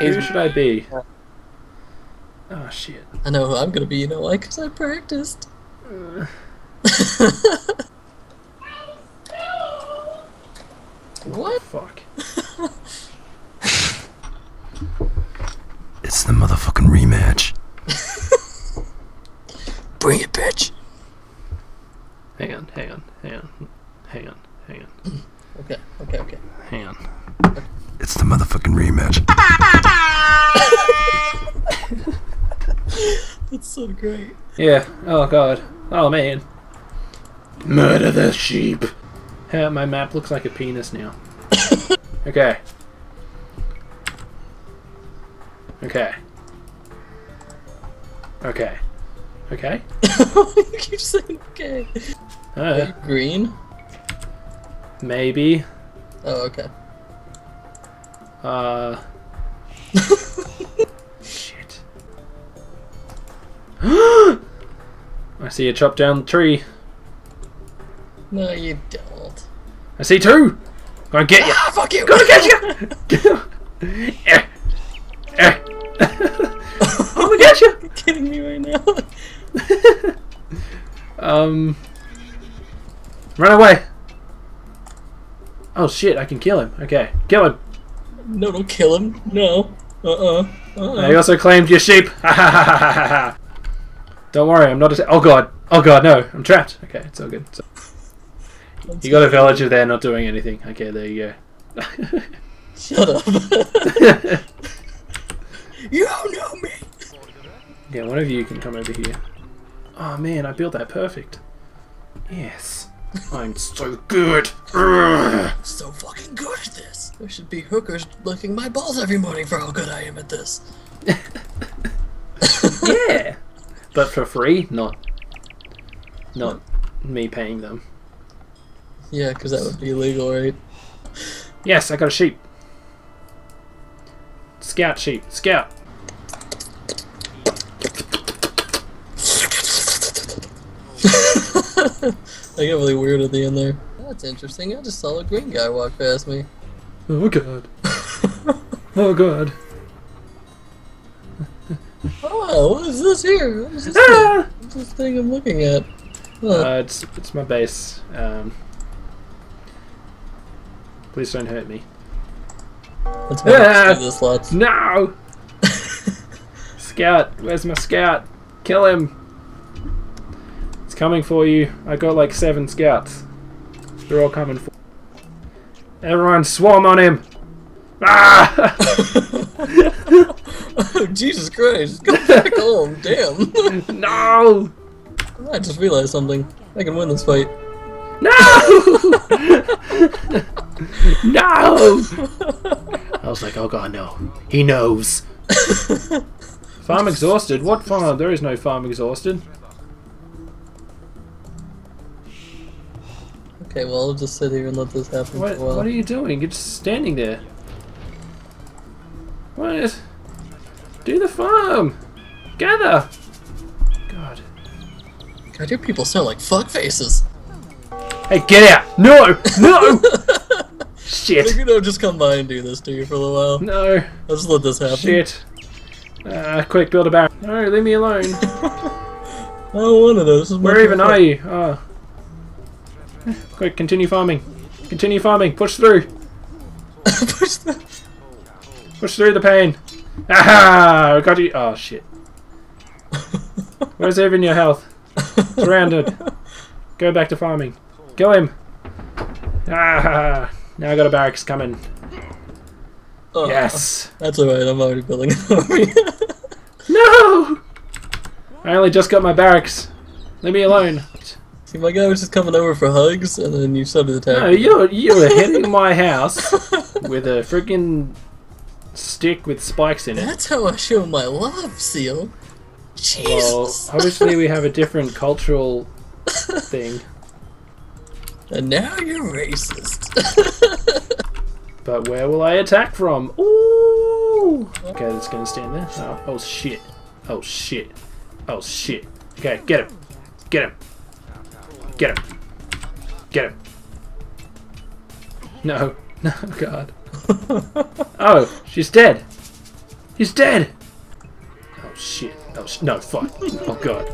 Who should I be? Oh shit. I know who I'm gonna be, you know why? Because I practiced. what? The fuck. It's the motherfucking rematch. Bring it, bitch. Hang on, hang on, hang on, hang on, hang on, Okay, okay, okay. hang on. It's the motherfucking rematch. That's so great. Yeah. Oh god. Oh man. Murder the sheep. Yeah, my map looks like a penis now. okay. Okay. Okay. Okay. you keep saying okay. Are Uh, you green? maybe. Oh, okay. Uh. I see you chop down the tree. No, you don't. I see two. Gonna get you. Ah, fuck you! Gonna get you. Eh. Eh. I'm gonna get you. You're kidding me right now. Um. Run away. Oh shit! I can kill him. Okay, kill him. no, don't kill him. No. Uh-uh. Uh-uh. I also claimed your sheep. Ha ha ha ha ha ha. Don't worry, I'm not. A oh god. Oh god, no. I'm trapped. Okay, it's all good. So, you got a villager there not doing anything. Okay, there you go. Shut up. you don't know me. yeah, one of you can come over here. Oh man, I built that perfect. Yes. I'm so good. I'm so fucking good at this. There should be hookers licking my balls every morning for how good I am at this. yeah. But for free, not not me paying them. Yeah, because that would be illegal, right? Yes, I got a sheep. Scout sheep. Scout. I got really weird at the end there. That's interesting. I just saw a green guy walk past me. Oh god. oh god. Oh, what is this here? What is this thing? Ah! What's this thing I'm looking at? Huh. Uh, it's it's my base. Um, please don't hurt me. Why I do this lots. No. scout, where's my scout? Kill him. It's coming for you. I got like seven scouts. They're all coming for. Everyone, swarm on him. Ah! Jesus Christ. Go back home. Damn. no! I just realized something. I can win this fight. No! no! I was like, oh god, no. He knows. farm exhausted? What farm? There is no farm exhausted. Okay, well, I'll just sit here and let this happen What, for a while. what are you doing? You're just standing there. What is... Do the farm! Gather! God. God, your people sound like fuck faces. Hey, get out! No! No! Shit! Maybe I'll just come by and do this to you for a little while. No! Let's let this happen. Shit! Uh, quick, build a barrack. No, leave me alone. I don't want to. This is Where even are you? Oh. Quick, continue farming. Continue farming. Push through. Push the- Push through the pain. Aha! I got you. Oh shit. Where's even your health? Surrounded. Go back to farming. Kill him. Ah! Now I got a barracks coming. Oh, Yes. That's alright, I'm already building an army. No! I only just got my barracks. Leave me alone. See, my guy was just coming over for hugs, and then you started attacking. No, you're you were hitting my house with a freaking stick with spikes in it. That's how I show my love, Seal. Jesus. Well, obviously we have a different cultural thing, and now you're racist. but where will I attack from? Ooh! Okay, that's gonna stand there. Oh, oh shit! Oh shit! Oh shit! Okay, get him! Get him! Get him! Get him! No! No, God! Oh, she's dead! He's dead! Oh shit. Oh sh no, fuck. Oh god.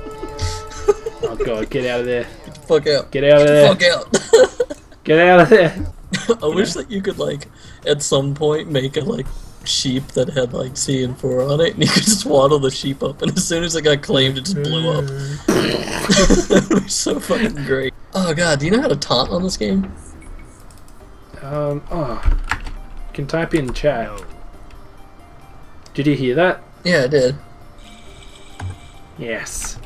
Oh god, get out of there. Fuck out. Get out of there. Fuck out. Get out of there. I wish that you could like at some point make a like sheep that had like CN4 on it, and you could just waddle the sheep up, and as soon as it got claimed, it just blew up. that would be so fucking great. Oh god, do you know how to taunt on this game? Um, oh. You can type in chat. Did you hear that? Yeah, I did. Yes.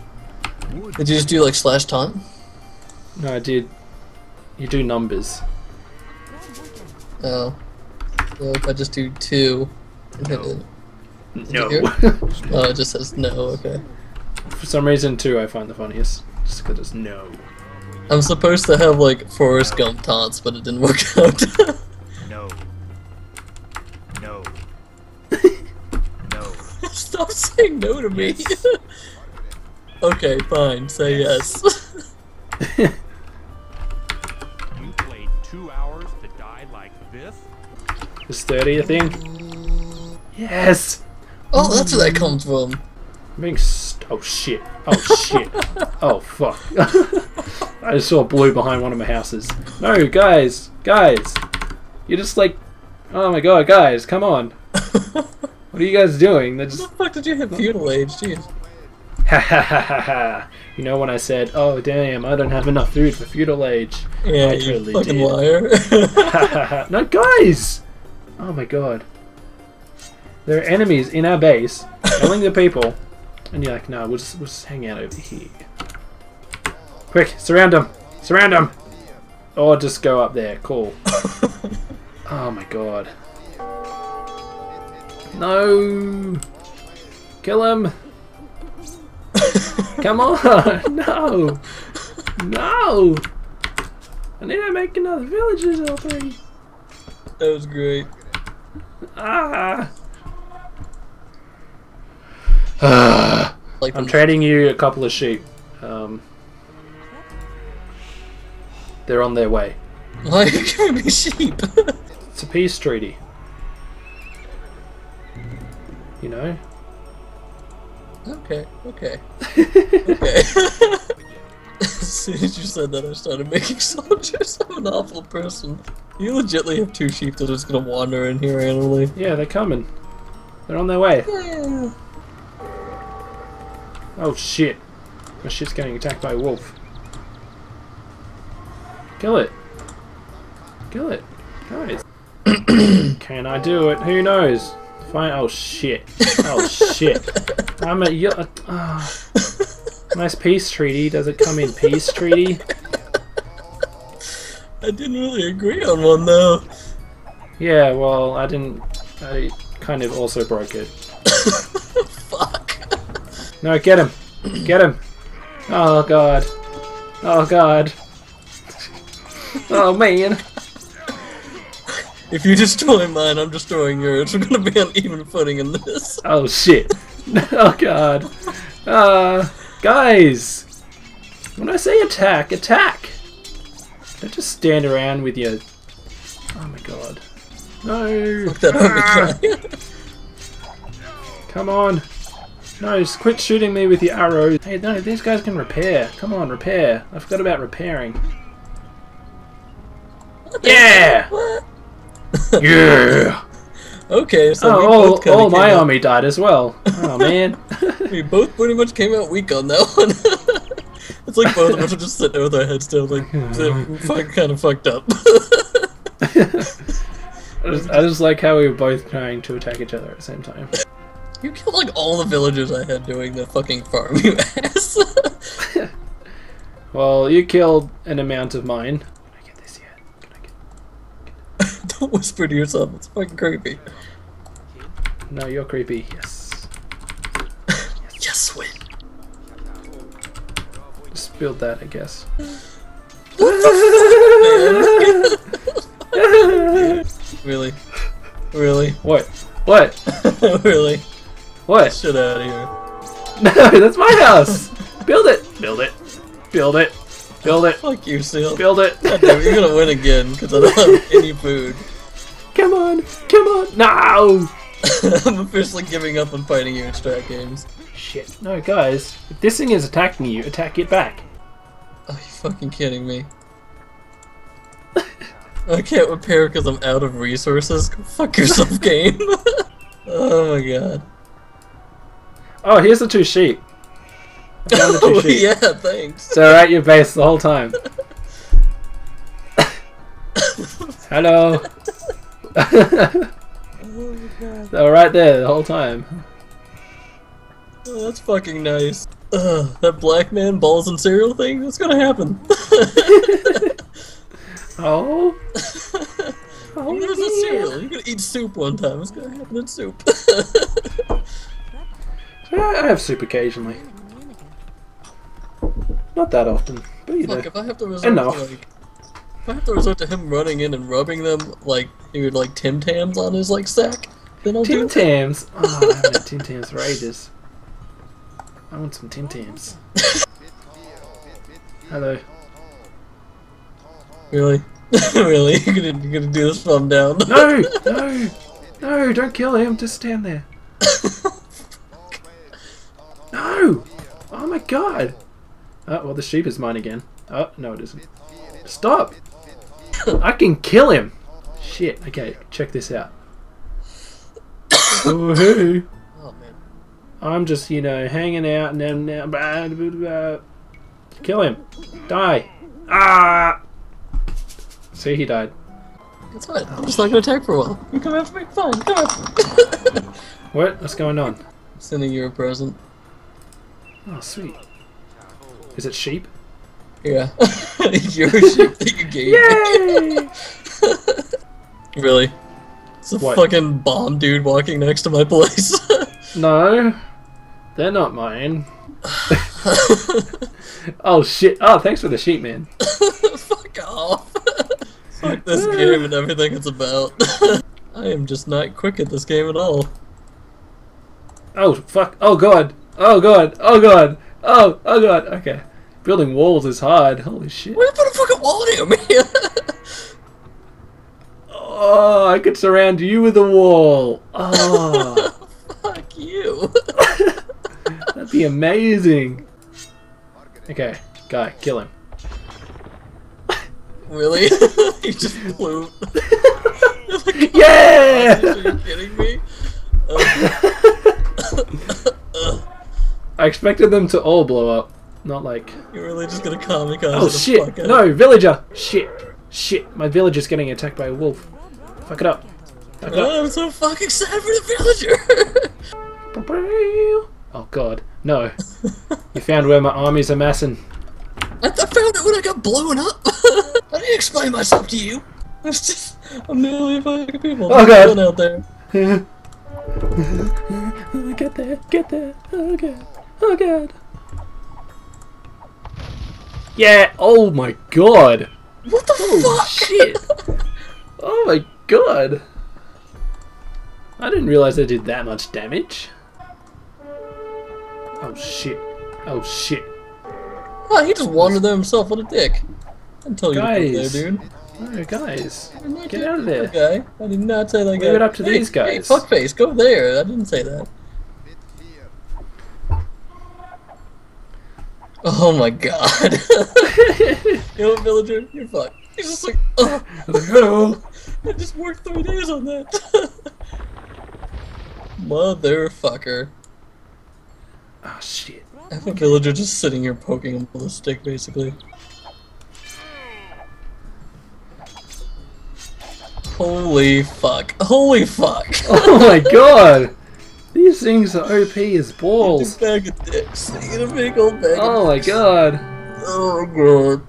Did you just do like slash taunt? No, I did. You do numbers. Oh. So if I just do two and hit it. No. Oh, it just says no, okay. For some reason, too, I find the funniest. Just because it's no. I'm supposed to have like Forrest Gump taunts, but it didn't work out. No. No. no. Stop saying no to me. okay, fine, say yes. You played two hours to die like this? This 30th thing? Yes! oh, that's where that comes from. I'm being st- oh shit. Oh shit. oh fuck. I just saw blue behind one of my houses. No, guys! Guys! You're just like. Oh my god, guys, come on. What are you guys doing? They're What just. the fuck did you hit feudal age? Jeez. Ha ha ha ha ha. You know when I said, oh damn, I don't have enough food for feudal age. Yeah, I you totally fucking did. liar. No, guys! Oh my god. There are enemies in our base, killing the people, and you're like, no, we'll just, we'll just hang out over here. Quick, surround them! Surround them! Or just go up there, cool. oh my god. No! Kill him! Come on! No! No! I need to make another villages or three. that was great. Ah! Like I'm trading you a couple of sheep. Um, they're on their way. Why are you giving me sheep? It's a peace treaty. You know? okay, okay, okay. as soon as you said that, I started making soldiers. I'm an awful person. You legitly have two sheep that are just gonna wander in here randomly. Yeah, they're coming. They're on their way. Yeah. Oh shit. My shit's getting attacked by a wolf. Kill it. Kill it. Guys. Can I do it? Who knows? Fine. Oh shit. Oh shit. I'm a. Uh, nice peace treaty. Does it come in peace treaty? I didn't really agree on one though. Yeah, well, I didn't. I kind of also broke it. Fuck. No, get him! Get him! Oh god. Oh god. Oh man. If you destroy mine, I'm destroying yours. We're gonna be on even footing in this. Oh shit. Oh god. Uh, guys. When I say attack, attack! Don't just stand around with your. Oh my god. No! Fuck that army guy. Come on! No, just quit shooting me with your arrows. Hey, no, these guys can repair. Come on, repair. I forgot about repairing. Yeah! What? Yeah! Okay, so oh, we Oh, all, both kinda oh, all my came out- army died as well. Oh man. We both pretty much came out weak on that one. it's like both of us are just sitting there with our heads down, like, fucking kind of fucked up. I just, I just like how we were both trying to attack each other at the same time. you killed like all the villagers I had doing the fucking farm, you ass. Well, you killed an amount of mine. Can I get this yet? Can I get... Don't whisper to yourself, it's fucking creepy. No, you're creepy. Yes. Yes, win. Just build that, I guess. Really? Really? what? What? really? What? Shit out of here. No, that's my house. Build it. Build it. Build it. Build it. Fuck you, Seal. Build it. God damn you're gonna win again because I don't have any food. Come on. Come on. No. I'm officially giving up on fighting you in strat games. Shit. No, guys. If this thing is attacking you, attack it back. Are you fucking kidding me? I can't repair because I'm out of resources. Go fuck yourself, game. oh my god. Oh, here's the two sheep. Oh yeah, thanks. So they're at your base the whole time. Hello. oh they were right there the whole time. Oh, that's fucking nice. Ugh, that black man balls and cereal thing? What's gonna happen? Oh. Oh, There's a oh, yeah. cereal. You're gonna eat soup one time. What's gonna happen in soup? I have soup occasionally. Not that often, but you know. If I have to resort Enough. to like, if I have to resort to him running in and rubbing them like he would like Tim Tams on his like sack, then I'll Tim do Tams. Oh, I haven't had Tim Tams for ages. I want some Tim Tams. Hello. Really, really, you're gonna you're gonna do this while I'm down? No, no, no! Don't kill him. Just stand there. No! Oh my god! Oh well, the sheep is mine again. Oh no, it isn't. Stop! I can kill him. Shit. Okay, check this out. oh hey! Oh man, I'm just you know hanging out and then now. blah, blah, blah. Kill him. Die. Ah! See, he died. it's fine. I'm just not gonna attack for a while. You come after me, fine. Come after me. What? What's going on? Sending you a present. Oh, sweet. Is it sheep? Yeah, your sheep that you gave. Yay! Really? It's a What? fucking bomb dude walking next to my place. no, they're not mine. oh shit! Oh, thanks for the sheep, man. Fuck off. Fuck this game and everything it's about. I am just not quick at this game at all. Oh fuck! Oh god! Oh god! Oh god! Oh oh god! Okay, building walls is hard. Holy shit! Why you put a fucking wall me? Oh, I could surround you with a wall. Oh, Fuck you. that'd be amazing. Okay, guy, kill him. really? you just blew. flew. Yeah! Are you kidding me? Uh, I expected them to all blow up, not like. you're really just gonna kamikaze Oh shit! fuck out of No, villager! Shit! Shit! My villager's getting attacked by a wolf. Fuck it up. Fuck it up. Oh, I'm so fucking sad for the villager. Oh god, no. You found where my army's amassing. I, I found it when I got blown up. I didn't explain myself to you. There's just a million fucking people Oh, God. out there. get there, get there. Oh god. Oh god. Yeah, oh my god. What the Oh fuck? shit. Oh my god. I didn't realize they did that much damage. Oh shit. Oh shit. Oh, he just wandered there himself. What a dick. I didn't tell you to Guys. there, dude. No, guys. I Get out of there. Guy. I did not say that guy. Leave it up to Hey, these guys. Hey, fuckface, go there. I didn't say that. Oh my god. you know villager? You're fucked. He's just like, oh, Hello. I just worked three days on that. Motherfucker. Oh shit. I have a villager just sitting here poking him with a stick, basically. Holy fuck. Holy fuck. Oh my god! These things are OP as balls. Dicks. A big old bag Oh my god. Oh my god.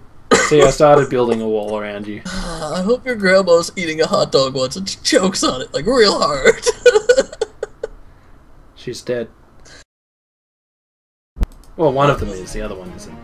See, I started building a wall around you. I hope your grandma's eating a hot dog once and she chokes on it, like real hard. She's dead. Well, one of them is, the other one isn't.